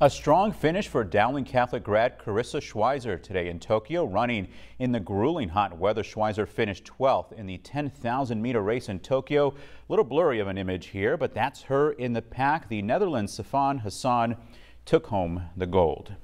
A strong finish for Dowling Catholic grad Karissa Schweizer today in Tokyo, running in the grueling hot weather. Schweizer finished 12th in the 10,000 meter race in Tokyo. Little blurry of an image here, but that's her in the pack. The Netherlands' Sifan Hassan took home the gold.